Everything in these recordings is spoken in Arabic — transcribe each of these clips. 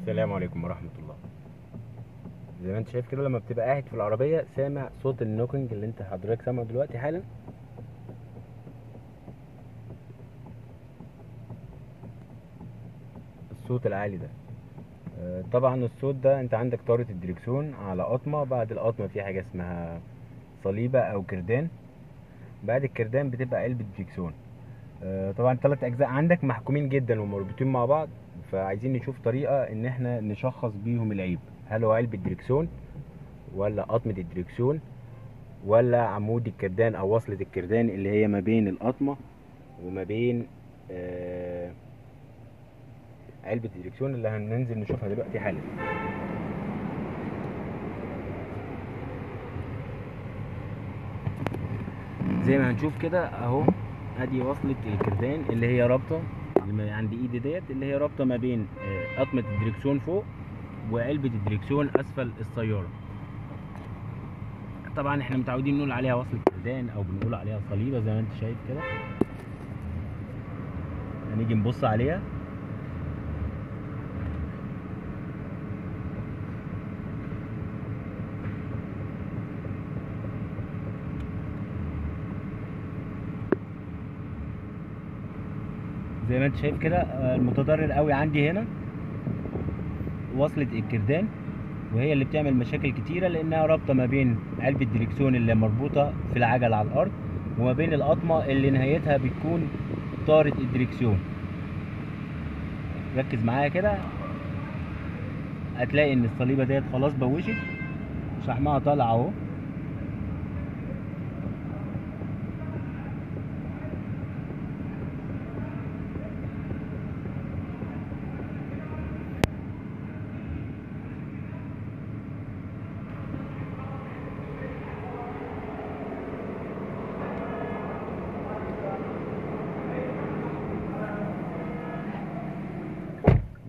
السلام عليكم ورحمة الله. زي ما انت شايف كده لما بتبقى قاعد في العربية سامع صوت ال knocking اللي انت حضرتك سامعه دلوقتي حالا. الصوت العالي ده. آه، طبعا الصوت ده انت عندك طارة الدريكسيون على قطمة بعد القطمة في حاجة اسمها صليبة أو كردان. بعد الكردان بتبقى علبة آه، طبعا الثلاث أجزاء عندك محكومين جدا ومربوطين مع بعض فعايزين نشوف طريقة إن إحنا نشخص بيهم العيب. هل هو علبة دريكسيون ولا قطمة الدريكسيون ولا عمود الكردان أو وصلة الكردان اللي هي ما بين القطمة وما بين آه علبة الدريكسيون اللي هننزل نشوفها دلوقتي حالا. زي ما هنشوف كده أهو. ادي وصلة الكردان اللي هي رابطة اللي عند ايدي ديت اللي هي رابطة ما بين آه، قطمة الدريكسيون فوق وعلبة الدريكسيون أسفل السيارة. طبعا إحنا متعودين نقول عليها وصلة كردان أو بنقول عليها صليبة زي ما أنت شايف كده. هنيجي نبص عليها. زي ما انت شايف كده آه، المتضرر قوي عندي هنا. وصلة الكردان وهي اللي بتعمل مشاكل كتيرة لأنها رابطة ما بين علبة الدريكسيون اللي مربوطة في العجل على الأرض وما بين القطمة اللي نهايتها بتكون طارة الدريكسيون ركز معايا كده. هتلاقي إن الصليبة ديت خلاص بوشت شحمها طالع أهو.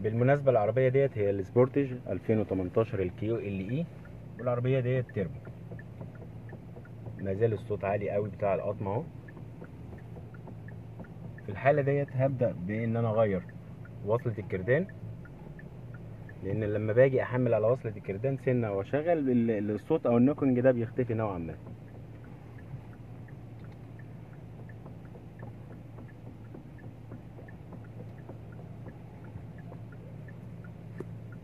بالمناسبة العربية ديت هي ال Sportage 2018 ال QLE والعربية ديت تربو ما زال الصوت عالي قوي بتاع القطمة اهو. في الحالة ديت هبدأ بإن أنا أغير وصلة الكردان لأن لما باجي أحمل على وصلة الكردان سنة وأشغل ال- الصوت أو ال knocking ده بيختفي نوعا ما.